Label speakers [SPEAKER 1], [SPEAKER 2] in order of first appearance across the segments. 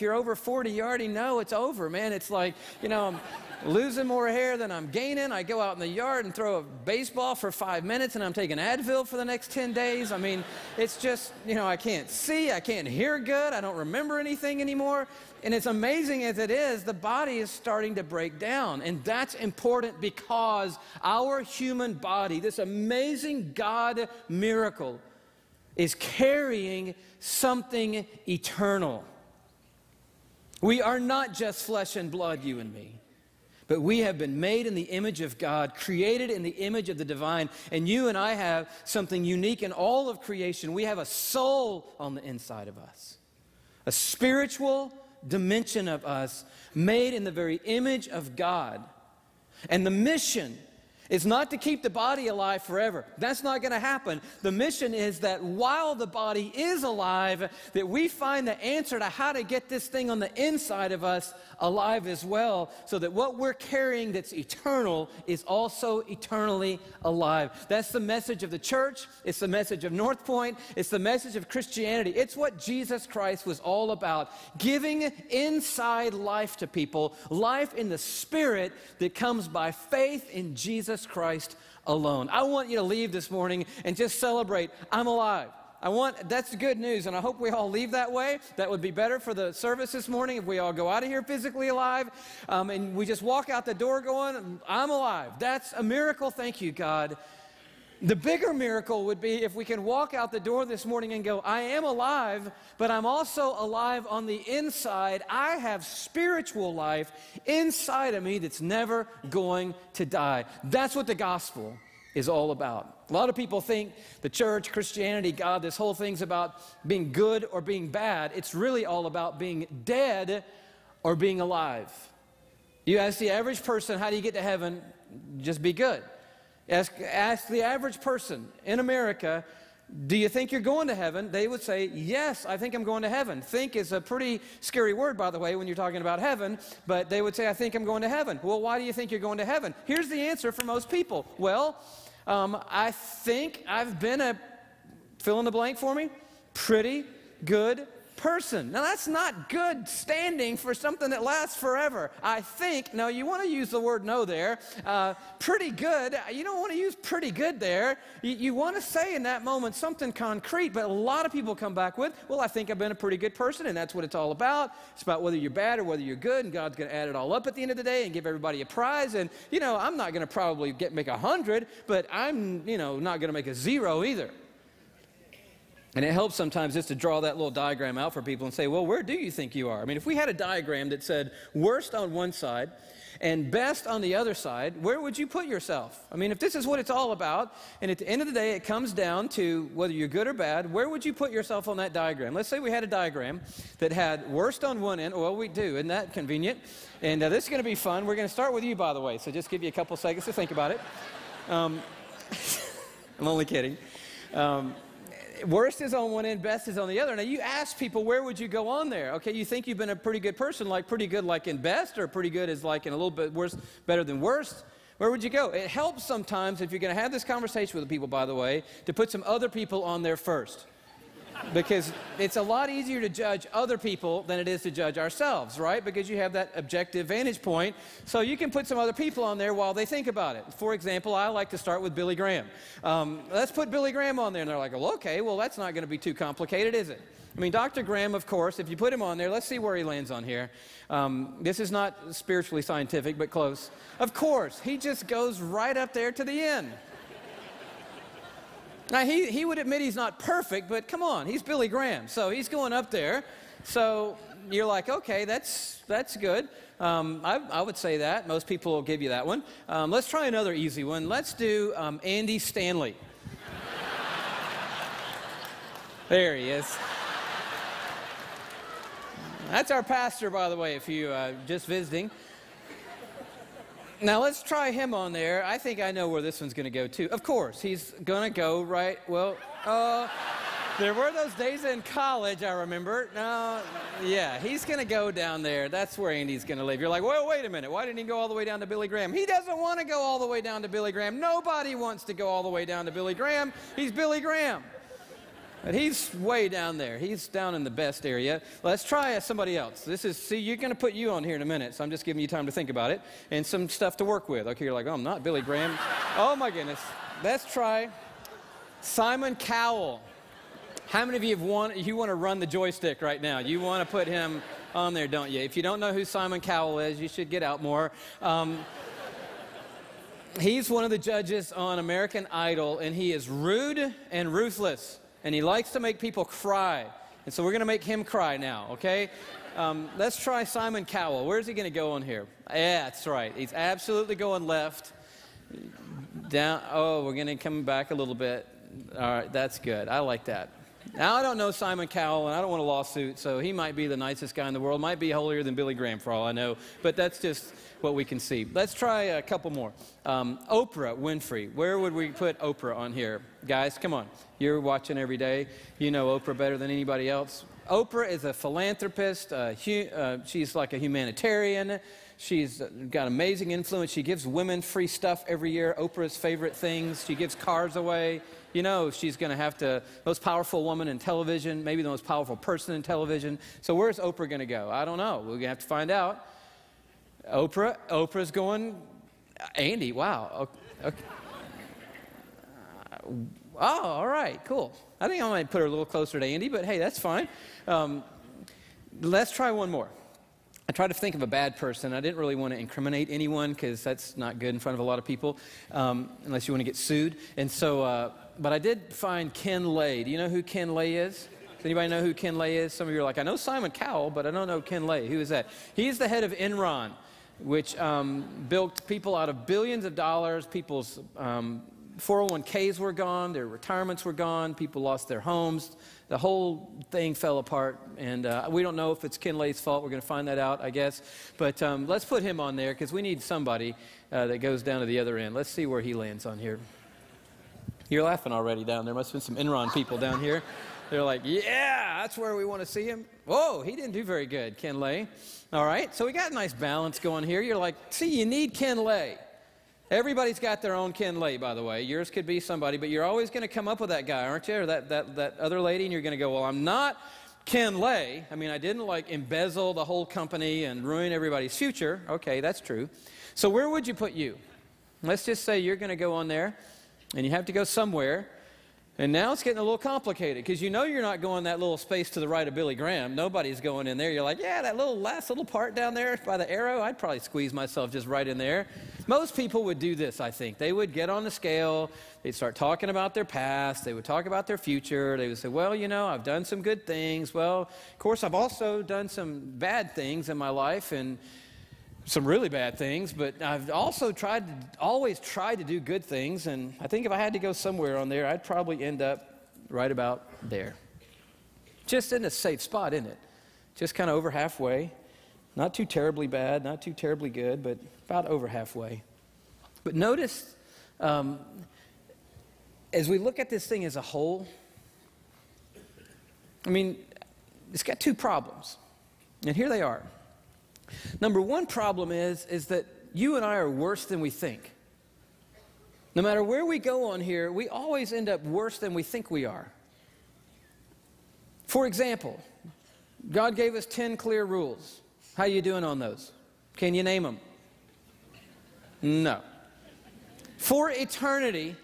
[SPEAKER 1] If you're over 40, you already know it's over, man. It's like, you know, I'm losing more hair than I'm gaining. I go out in the yard and throw a baseball for five minutes and I'm taking Advil for the next 10 days. I mean, it's just, you know, I can't see, I can't hear good, I don't remember anything anymore. And it's amazing as it is, the body is starting to break down. And that's important because our human body, this amazing God miracle, is carrying something eternal. We are not just flesh and blood, you and me. But we have been made in the image of God, created in the image of the divine. And you and I have something unique in all of creation. We have a soul on the inside of us, a spiritual dimension of us made in the very image of God. And the mission is not to keep the body alive forever. That's not going to happen. The mission is that while the body is alive, that we find the answer to how to get this thing on the inside of us alive as well, so that what we're carrying that's eternal is also eternally alive. That's the message of the church. It's the message of North Point. It's the message of Christianity. It's what Jesus Christ was all about giving inside life to people, life in the spirit that comes by faith in Jesus Jesus Christ alone. I want you to leave this morning and just celebrate I'm alive. I want that's good news, and I hope we all leave that way. That would be better for the service this morning if we all go out of here physically alive, um, and we just walk out the door going, "I'm alive." That's a miracle. Thank you, God. The bigger miracle would be if we can walk out the door this morning and go, I am alive, but I'm also alive on the inside. I have spiritual life inside of me that's never going to die. That's what the gospel is all about. A lot of people think the church, Christianity, God, this whole thing's about being good or being bad. It's really all about being dead or being alive. You ask the average person, how do you get to heaven? Just be good. Ask, ask the average person in America, do you think you're going to heaven? They would say, Yes, I think I'm going to heaven. Think is a pretty scary word, by the way, when you're talking about heaven, but they would say, I think I'm going to heaven. Well, why do you think you're going to heaven? Here's the answer for most people. Well, um, I think I've been a, fill in the blank for me, pretty good person. Now, that's not good standing for something that lasts forever. I think, no, you want to use the word no there. Uh, pretty good, you don't want to use pretty good there. You, you want to say in that moment something concrete, but a lot of people come back with, well, I think I've been a pretty good person, and that's what it's all about. It's about whether you're bad or whether you're good, and God's going to add it all up at the end of the day and give everybody a prize. And, you know, I'm not going to probably get make a hundred, but I'm, you know, not going to make a zero either. And it helps sometimes just to draw that little diagram out for people and say, well, where do you think you are? I mean, if we had a diagram that said worst on one side and best on the other side, where would you put yourself? I mean, if this is what it's all about, and at the end of the day it comes down to whether you're good or bad, where would you put yourself on that diagram? Let's say we had a diagram that had worst on one end. Well, we do. Isn't that convenient? And uh, this is going to be fun. We're going to start with you, by the way, so just give you a couple seconds to think about it. Um, I'm only kidding. Um, worst is on one end, best is on the other. Now, you ask people, where would you go on there? Okay, you think you've been a pretty good person, like pretty good like in best, or pretty good is like in a little bit worse, better than worst? Where would you go? It helps sometimes, if you're going to have this conversation with the people, by the way, to put some other people on there first because it's a lot easier to judge other people than it is to judge ourselves, right? Because you have that objective vantage point. So you can put some other people on there while they think about it. For example, I like to start with Billy Graham. Um, let's put Billy Graham on there. And they're like, well, okay, well, that's not going to be too complicated, is it? I mean, Dr. Graham, of course, if you put him on there, let's see where he lands on here. Um, this is not spiritually scientific, but close. Of course, he just goes right up there to the end. Now, he, he would admit he's not perfect, but come on, he's Billy Graham. So he's going up there. So you're like, okay, that's, that's good. Um, I, I, would say that. Most people will give you that one. Um, let's try another easy one. Let's do um, Andy Stanley. there he is. That's our pastor, by the way, if you uh, just visiting. Now let's try him on there. I think I know where this one's going to go too. Of course, he's going to go right. Well, uh, there were those days in college, I remember. No, yeah, he's going to go down there. That's where Andy's going to live. You're like, well, wait a minute. Why didn't he go all the way down to Billy Graham? He doesn't want to go all the way down to Billy Graham. Nobody wants to go all the way down to Billy Graham. He's Billy Graham. But he's way down there. He's down in the best area. Let's try somebody else. This is, see, you're going to put you on here in a minute, so I'm just giving you time to think about it and some stuff to work with. Okay, you're like, oh, I'm not Billy Graham. oh, my goodness. Let's try Simon Cowell. How many of you have want, you want to run the joystick right now? You want to put him on there, don't you? If you don't know who Simon Cowell is, you should get out more. Um, he's one of the judges on American Idol, and he is rude and ruthless and he likes to make people cry. And so we're going to make him cry now, okay? Um, let's try Simon Cowell. Where's he going to go on here? Yeah, that's right. He's absolutely going left. Down. Oh, we're going to come back a little bit. All right, that's good. I like that. Now, I don't know Simon Cowell, and I don't want a lawsuit, so he might be the nicest guy in the world, might be holier than Billy Graham for all I know, but that's just what we can see. Let's try a couple more. Um, Oprah Winfrey. Where would we put Oprah on here? Guys, come on. You're watching every day. You know Oprah better than anybody else. Oprah is a philanthropist. Hu- uh, she's like a humanitarian. She's got amazing influence. She gives women free stuff every year, Oprah's favorite things. She gives cars away. You know, she's going to have to, most powerful woman in television, maybe the most powerful person in television. So where's Oprah going to go? I don't know. We're going to have to find out. Oprah, Oprah's going, Andy, wow. Okay. Oh, all right, cool. I think I might put her a little closer to Andy, but hey, that's fine. Um, let's try one more. I tried to think of a bad person. I didn't really want to incriminate anyone because that's not good in front of a lot of people, um, unless you want to get sued. And so, uh, but I did find Ken Lay. Do you know who Ken Lay is? Does anybody know who Ken Lay is? Some of you are like, I know Simon Cowell, but I don't know Ken Lay. Who is that? He's the head of Enron, which um, built people out of billions of dollars. People's um, 401ks were gone, their retirements were gone, people lost their homes. The whole thing fell apart, and uh, we don't know if it's Ken Lay's fault. We're going to find that out, I guess. But um, let's put him on there because we need somebody uh, that goes down to the other end. Let's see where he lands on here. You're laughing already down there. Must have been some Enron people down here. They're like, yeah, that's where we want to see him. Whoa, he didn't do very good, Ken Lay. All right, so we got a nice balance going here. You're like, see, you need Ken Lay. Everybody's got their own Ken Lay, by the way. Yours could be somebody, but you're always going to come up with that guy, aren't you? Or that, that, that other lady, and you're going to go, well, I'm not Ken Lay. I mean, I didn't like embezzle the whole company and ruin everybody's future. Okay, that's true. So where would you put you? Let's just say you're going to go on there, and you have to go somewhere. And now it's getting a little complicated because you know you're not going that little space to the right of Billy Graham. Nobody's going in there. You're like, yeah, that little last little part down there by the arrow, I'd probably squeeze myself just right in there. Most people would do this, I think. They would get on the scale, they'd start talking about their past, they would talk about their future. They would say, well, you know, I've done some good things. Well, of course, I've also done some bad things in my life and some really bad things, but I've also tried to, always tried to do good things, and I think if I had to go somewhere on there, I'd probably end up right about there. Just in a safe spot, isn't it? Just kind of over halfway. Not too terribly bad, not too terribly good, but about over halfway. But notice, um, as we look at this thing as a whole, I mean, it's got two problems. And here they are. Number one problem is, is that you and I are worse than we think. No matter where we go on here, we always end up worse than we think we are. For example, God gave us 10 clear rules. How are you doing on those? Can you name them? No. For eternity,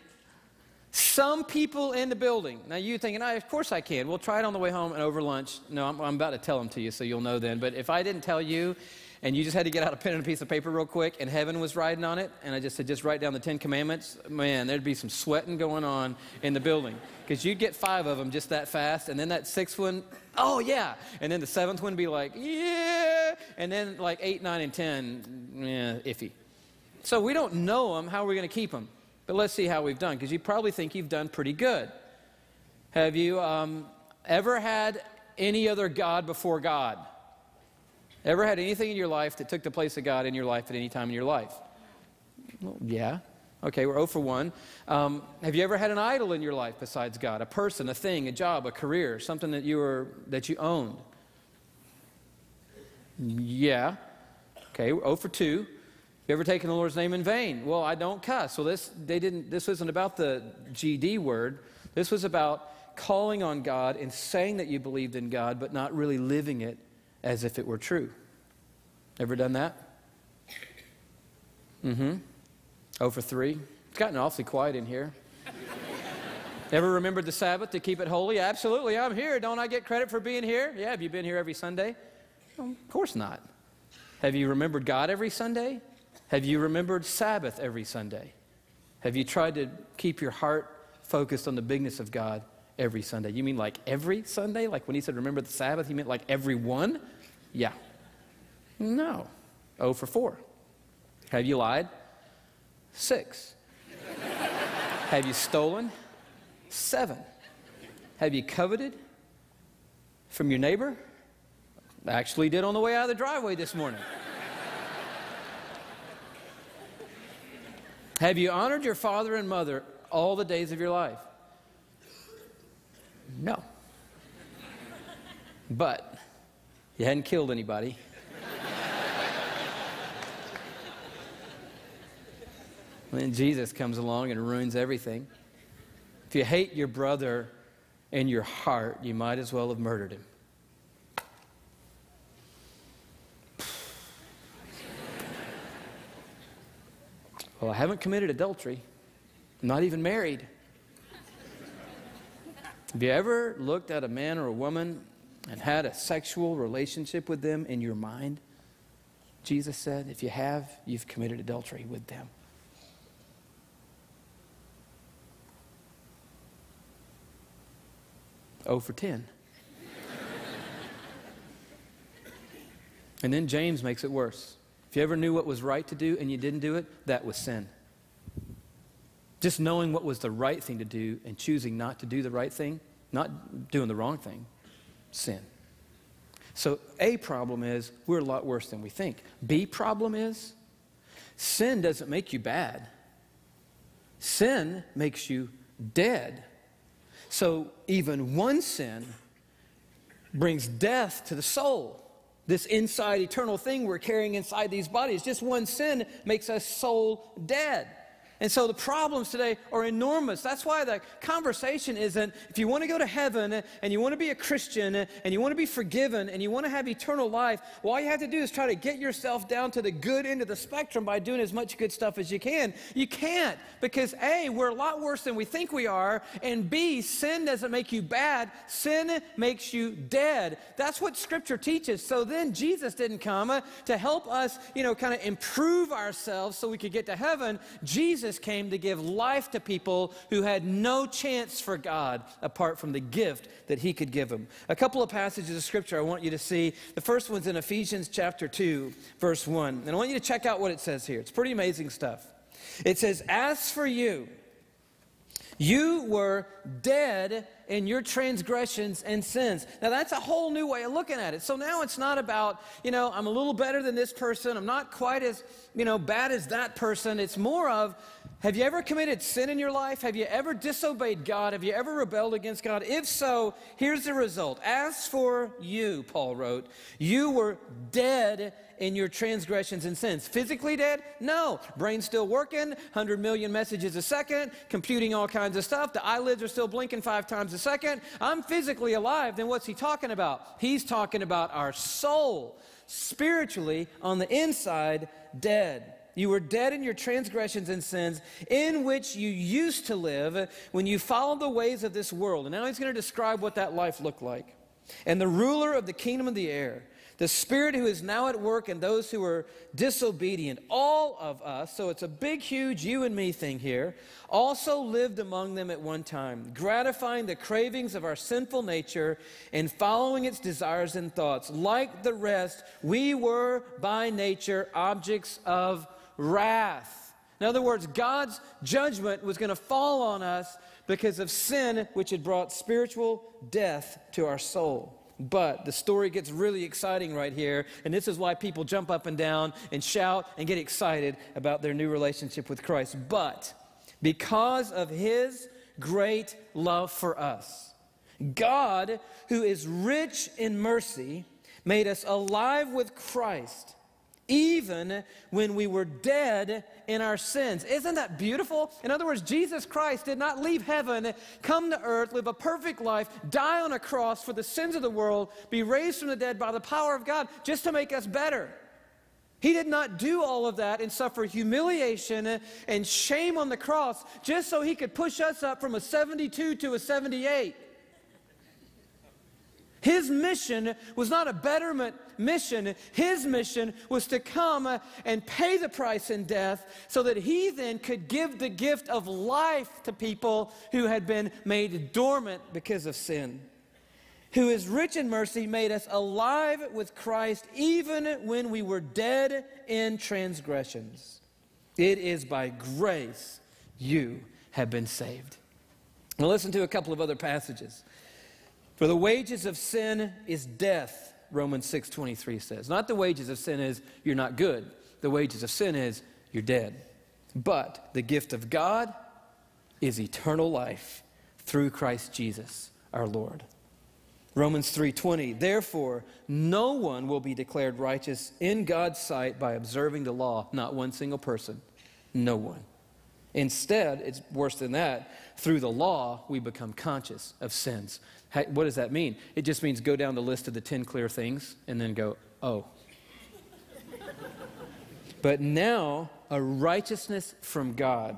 [SPEAKER 1] some people in the building. Now you thinking, oh, of course I can. We'll try it on the way home and over lunch. No, I'm, I'm about to tell them to you, so you'll know then. But if I didn't tell you, and you just had to get out a pen and a piece of paper real quick, and heaven was riding on it, and I just said, just write down the Ten Commandments, man, there'd be some sweating going on in the building. Because you'd get five of them just that fast, and then that sixth one, oh yeah, and then the seventh one would be like, yeah, and then like eight, nine, and ten, yeah, iffy. So we don't know them. How are we going to keep them? But let's see how we've done, because you probably think you've done pretty good. Have you um, ever had any other God before God? Ever had anything in your life that took the place of God in your life at any time in your life? Well, yeah. Okay, we're 0 for 1. Um, have you ever had an idol in your life besides God? A person, a thing, a job, a career, something that you were that you owned? Yeah. Okay, 0 for 2. You ever taken the Lord's name in vain? Well, I don't cuss. Well, this they didn't. This wasn't about the GD word. This was about calling on God and saying that you believed in God, but not really living it as if it were true. Ever done that? Mm hmm. Oh for three. It's gotten awfully quiet in here. Ever remembered the Sabbath to keep it holy? Absolutely. I'm here. Don't I get credit for being here? Yeah. Have you been here every Sunday? Well, of course not. Have you remembered God every Sunday? Have you remembered Sabbath every Sunday? Have you tried to keep your heart focused on the bigness of God every Sunday? You mean like every Sunday? Like when he said remember the Sabbath, he meant like every one? Yeah. No. Oh for four. Have you lied? Six. Have you stolen? Seven. Have you coveted from your neighbor? Actually, did on the way out of the driveway this morning. Have you honored your father and mother all the days of your life? No. But you hadn't killed anybody. then Jesus comes along and ruins everything. If you hate your brother in your heart, you might as well have murdered him. Well, I haven't committed adultery. I'm not even married. Have you ever looked at a man or a woman and had a sexual relationship with them in your mind? Jesus said, if you have, you've committed adultery with them. Oh for 10. and then James makes it worse. If you ever knew what was right to do and you didn't do it, that was sin. Just knowing what was the right thing to do and choosing not to do the right thing, not doing the wrong thing, sin. So, A problem is we're a lot worse than we think. B problem is sin doesn't make you bad, sin makes you dead. So even one sin brings death to the soul. This inside eternal thing we're carrying inside these bodies, just one sin makes us soul dead. And so the problems today are enormous. That's why the conversation isn't if you want to go to heaven and you want to be a Christian and you want to be forgiven and you want to have eternal life, well, all you have to do is try to get yourself down to the good end of the spectrum by doing as much good stuff as you can. You can't because A, we're a lot worse than we think we are, and B, sin doesn't make you bad, sin makes you dead. That's what Scripture teaches. So then Jesus didn't come to help us, you know, kind of improve ourselves so we could get to heaven. Jesus Jesus came to give life to people who had no chance for God apart from the gift that he could give them. A couple of passages of scripture I want you to see. The first one's in Ephesians chapter 2, verse 1. And I want you to check out what it says here. It's pretty amazing stuff. It says, As for you, you were dead in your transgressions and sins. Now, that's a whole new way of looking at it. So now it's not about, you know, I'm a little better than this person. I'm not quite as, you know, bad as that person. It's more of, have you ever committed sin in your life? Have you ever disobeyed God? Have you ever rebelled against God? If so, here's the result. As for you, Paul wrote, you were dead in your transgressions and sins. Physically dead? No. Brain still working, 100 million messages a second, computing all kinds of stuff. The eyelids are still blinking five times a second. I'm physically alive. Then what's he talking about? He's talking about our soul, spiritually, on the inside, dead. You were dead in your transgressions and sins, in which you used to live when you followed the ways of this world. And now he's going to describe what that life looked like. And the ruler of the kingdom of the air, the spirit who is now at work in those who are disobedient, all of us, so it's a big, huge you and me thing here, also lived among them at one time, gratifying the cravings of our sinful nature and following its desires and thoughts. Like the rest, we were by nature objects of wrath. In other words, God's judgment was going to fall on us because of sin, which had brought spiritual death to our soul. But the story gets really exciting right here, and this is why people jump up and down and shout and get excited about their new relationship with Christ. But because of his great love for us, God, who is rich in mercy, made us alive with Christ even when we were dead in our sins. Isn't that beautiful? In other words, Jesus Christ did not leave heaven, come to earth, live a perfect life, die on a cross for the sins of the world, be raised from the dead by the power of God just to make us better. He did not do all of that and suffer humiliation and shame on the cross just so he could push us up from a 72 to a 78. His mission was not a betterment mission. His mission was to come and pay the price in death so that he then could give the gift of life to people who had been made dormant because of sin. Who is rich in mercy made us alive with Christ even when we were dead in transgressions. It is by grace you have been saved. Now, listen to a couple of other passages. For the wages of sin is death, Romans 6:23 says. Not the wages of sin is you're not good. The wages of sin is you're dead. But the gift of God is eternal life through Christ Jesus, our Lord. Romans 3:20 Therefore no one will be declared righteous in God's sight by observing the law, not one single person. No one. Instead, it's worse than that. Through the law, we become conscious of sins. What does that mean? It just means go down the list of the 10 clear things and then go, oh. but now, a righteousness from God,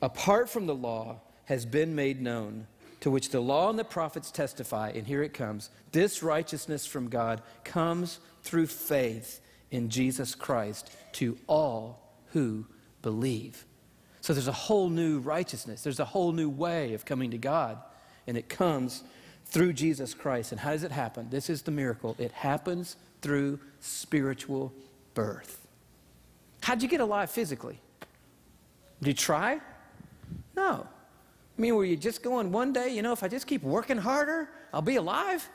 [SPEAKER 1] apart from the law, has been made known, to which the law and the prophets testify. And here it comes. This righteousness from God comes through faith in Jesus Christ to all who believe. So there's a whole new righteousness. There's a whole new way of coming to God. And it comes through Jesus Christ. And how does it happen? This is the miracle. It happens through spiritual birth. How'd you get alive physically? Did you try? No. I mean, were you just going one day, you know, if I just keep working harder, I'll be alive?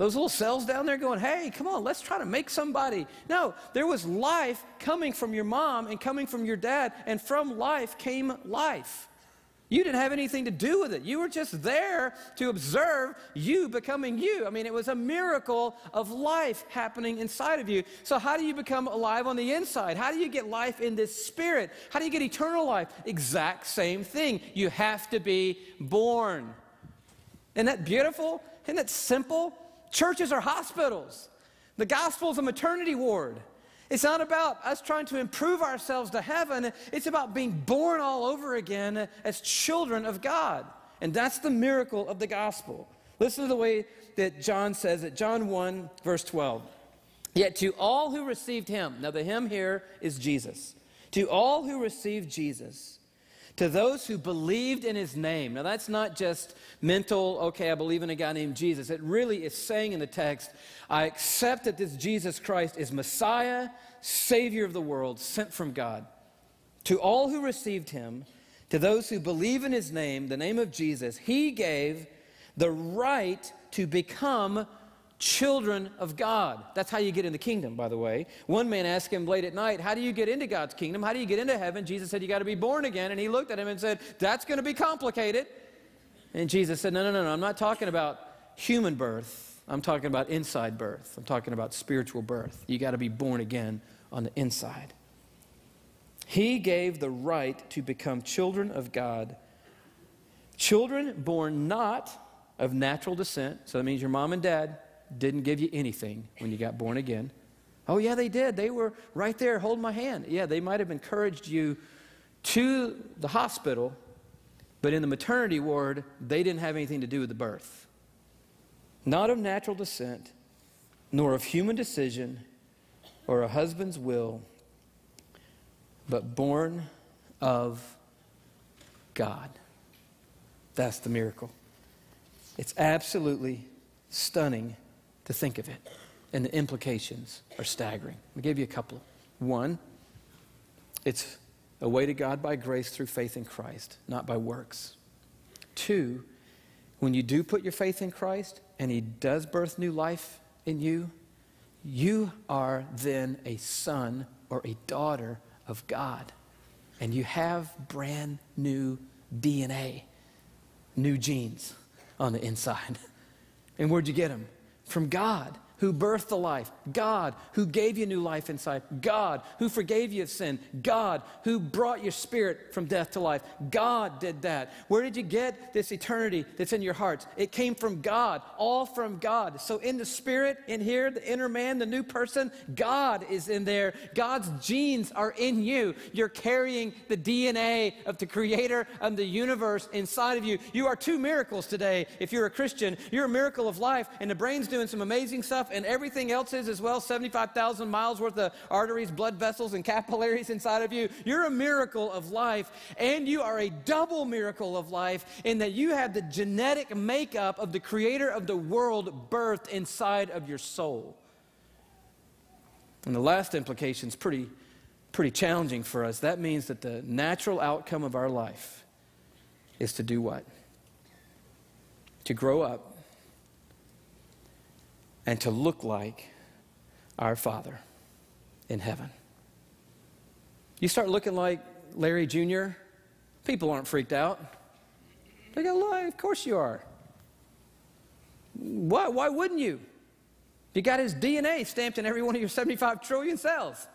[SPEAKER 1] Those little cells down there going, hey, come on, let's try to make somebody. No, there was life coming from your mom and coming from your dad, and from life came life. You didn't have anything to do with it. You were just there to observe you becoming you. I mean, it was a miracle of life happening inside of you. So, how do you become alive on the inside? How do you get life in this spirit? How do you get eternal life? Exact same thing. You have to be born. Isn't that beautiful? Isn't that simple? Churches are hospitals. The gospel is a maternity ward. It's not about us trying to improve ourselves to heaven. It's about being born all over again as children of God. And that's the miracle of the gospel. Listen to the way that John says it John 1, verse 12. Yet to all who received him, now the him here is Jesus. To all who received Jesus, to those who believed in his name. Now, that's not just mental, okay, I believe in a guy named Jesus. It really is saying in the text, I accept that this Jesus Christ is Messiah, Savior of the world, sent from God. To all who received him, to those who believe in his name, the name of Jesus, he gave the right to become children of God. That's how you get in the kingdom, by the way. One man asked him late at night, How do you get into God's kingdom? How do you get into heaven? Jesus said, You got to be born again. And he looked at him and said, That's going to be complicated. And Jesus said, No, no, no, no. I'm not talking about human birth. I'm talking about inside birth. I'm talking about spiritual birth. You got to be born again on the inside. He gave the right to become children of God. Children born not of natural descent, so that means your mom and dad didn't give you anything when you got born again. Oh, yeah, they did. They were right there holding my hand. Yeah, they might have encouraged you to the hospital, but in the maternity ward, they didn't have anything to do with the birth. Not of natural descent, nor of human decision or a husband's will, but born of God. That's the miracle. It's absolutely stunning to think of it. And the implications are staggering. I'll give you a couple. One, it's a way to God by grace through faith in Christ, not by works. Two, when you do put your faith in Christ and He does birth new life in you, you are then a son or a daughter of God. And you have brand new DNA, new genes on the inside. And where'd you get them? From God who birthed the life, God who gave you new life inside, God who forgave you of sin, God who brought your spirit from death to life. God did that. Where did you get this eternity that's in your hearts? It came from God, all from God. So in the spirit, in here, the inner man, the new person, God is in there. God's genes are in you. You're carrying the DNA of the creator of the universe inside of you. You are two miracles today. If you're a Christian, you're a miracle of life, and the brain's doing some amazing stuff and everything else is as well 75,000 miles worth of arteries, blood vessels, and capillaries inside of you. You're a miracle of life, and you are a double miracle of life in that you have the genetic makeup of the creator of the world birthed inside of your soul. And the last implication is pretty, pretty challenging for us. That means that the natural outcome of our life is to do what? To grow up and to look like our Father in heaven. You start looking like Larry Jr., people aren't freaked out. They go, lie, of course you are. Why, why wouldn't you? You got his DNA stamped in every one of your 75 trillion cells.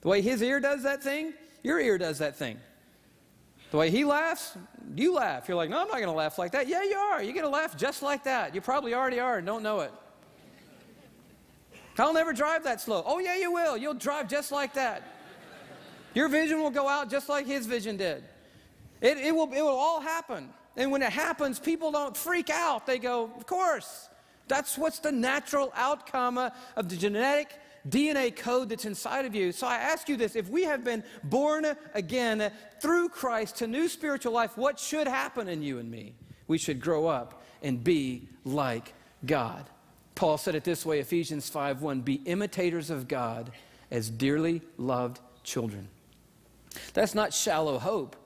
[SPEAKER 1] The way his ear does that thing, your ear does that thing. The way he laughs, you laugh. You're like, no, I'm not going to laugh like that. Yeah, you are. You're going to laugh just like that. You probably already are and don't know it. I'll never drive that slow. Oh, yeah, you will. You'll drive just like that. Your vision will go out just like his vision did. It, it, will, it will all happen. And when it happens, people don't freak out. They go, Of course. That's what's the natural outcome of the genetic DNA code that's inside of you. So I ask you this if we have been born again through Christ to new spiritual life, what should happen in you and me? We should grow up and be like God. Paul said it this way Ephesians 5:1 Be imitators of God as dearly loved children. That's not shallow hope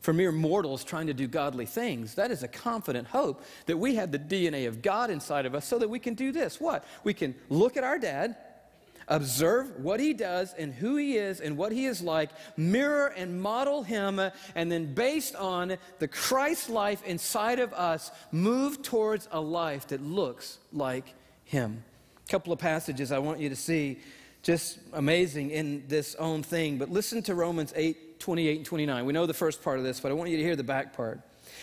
[SPEAKER 1] for mere mortals trying to do godly things. That is a confident hope that we have the DNA of God inside of us so that we can do this. What? We can look at our dad, observe what he does and who he is and what he is like, mirror and model him, and then based on the Christ life inside of us, move towards a life that looks like him. A couple of passages I want you to see, just amazing in this own thing. But listen to Romans 8 28 and 29. We know the first part of this, but I want you to hear the back part.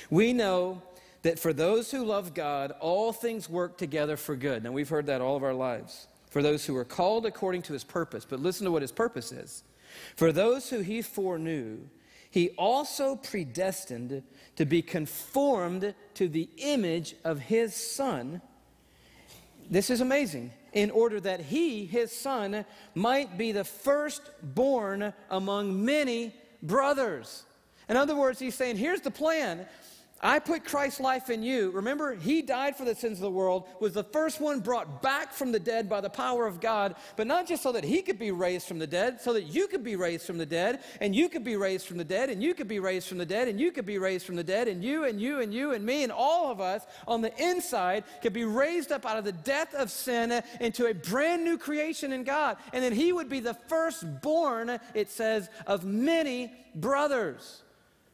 [SPEAKER 1] We know that for those who love God, all things work together for good. Now, we've heard that all of our lives. For those who are called according to his purpose. But listen to what his purpose is. For those who he foreknew, he also predestined to be conformed to the image of his son this is amazing. In order that he, his son, might be the firstborn among many brothers. In other words, he's saying, here's the plan. I put Christ's life in you. Remember, he died for the sins of the world, was the first one brought back from the dead by the power of God, but not just so that he could be raised from the dead, so that you could be raised from the dead, and you could be raised from the dead, and you could be raised from the dead, and you could be raised from the dead, and you and you and you and me and all of us on the inside could be raised up out of the death of sin into a brand new creation in God. And then he would be the firstborn, it says, of many brothers.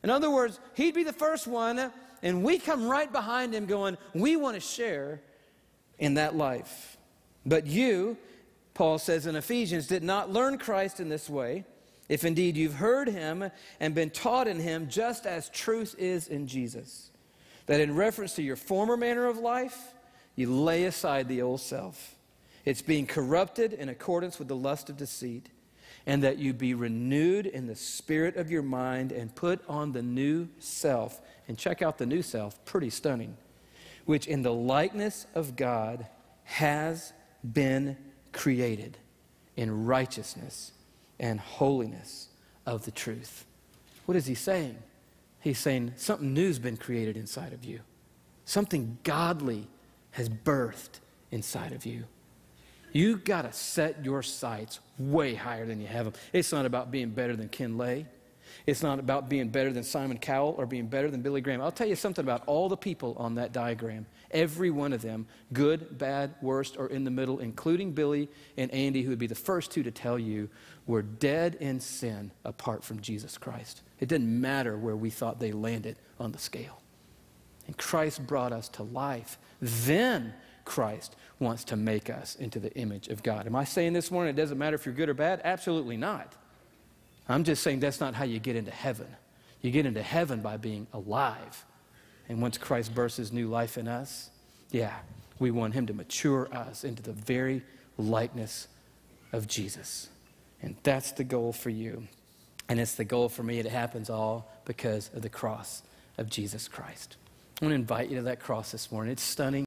[SPEAKER 1] In other words, he'd be the first one, and we come right behind him going, We want to share in that life. But you, Paul says in Ephesians, did not learn Christ in this way, if indeed you've heard him and been taught in him, just as truth is in Jesus. That in reference to your former manner of life, you lay aside the old self. It's being corrupted in accordance with the lust of deceit and that you be renewed in the spirit of your mind and put on the new self. And check out the new self, pretty stunning, which in the likeness of God has been created in righteousness and holiness of the truth. What is he saying? He's saying something new's been created inside of you, something godly has birthed inside of you. You got to set your sights way higher than you have them. It's not about being better than Ken Lay. It's not about being better than Simon Cowell or being better than Billy Graham. I'll tell you something about all the people on that diagram. Every one of them, good, bad, worst, or in the middle, including Billy and Andy, who would be the first two to tell you, were dead in sin apart from Jesus Christ. It didn't matter where we thought they landed on the scale. And Christ brought us to life. Then Christ wants to make us into the image of God. Am I saying this morning it doesn't matter if you're good or bad? Absolutely not. I'm just saying that's not how you get into heaven. You get into heaven by being alive. And once Christ bursts his new life in us, yeah, we want him to mature us into the very likeness of Jesus. And that's the goal for you. And it's the goal for me. It happens all because of the cross of Jesus Christ. I want to invite you to that cross this morning. It's stunning.